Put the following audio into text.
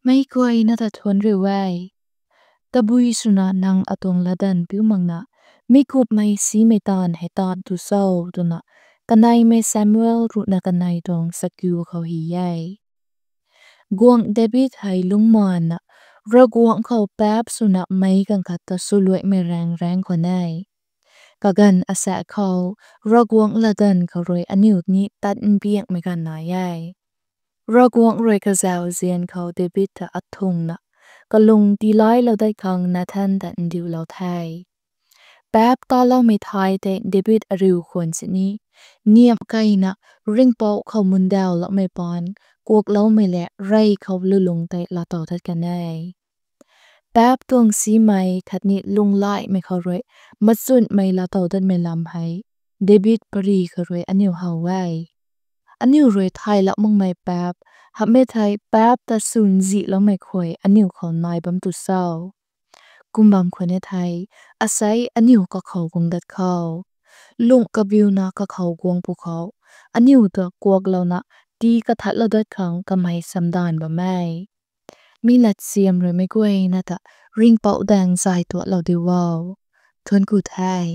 May kwa inatatwan riway. Tabui suna nang atong ladan piumang na. May kup may si may taan hetaan tu sao tu na. Kanay may Samuel rut na kanay tong sakyu kaw hiyay. Guang David hay lungmuan na. Raguang kaw pep suna may kang kata sulwek may rang rang konay. Kagan asa kaw, raguang ladan karoy aniut ni tat inbiyak may kanayay. รักวงรวยกระเจ้าเซียนเขาเดบิตอัดทงนะก็ลงดีไลเราได้คังนาทันแต่ดิวเราไทยแบบตอนเราไม่ไทยแต่เดบิตริวควรสินี้เนียบไกนะริ่งเปาเขามุนเดาวเราไม่ปอนกวกเราไม่แหละไรเขาลือลงแต่ลราต่อทัดกันได้แบบตวงสีไม่คัดนิดลุงไล่ไม่เขารวยมัดสุดไม่ลราต่อทัดไม่ลำให้เดบิตปรีเขารวยอันนิวเฮาไว้ อันนี้รวยไทยละมึงไม่แปบหากไม่ไทยแปบแต่สูญจิแล้วไม่คุยอันนี้ขอนายบำตุเศร้ากุมบังคนในไทย อาศัยอันนี้ก็เขากงดัดเขาลุงกับบิวนะก็เขากวงภูเขาอันนี้ตัวกวกเรานะดีกระทัดละดัดขังก็ไม่สำดานบ่ไม่มีหลัดเสียมหรือไม่กวยนะตะริงเป่าแดงใจตัวเราดีวาวทนกูไทย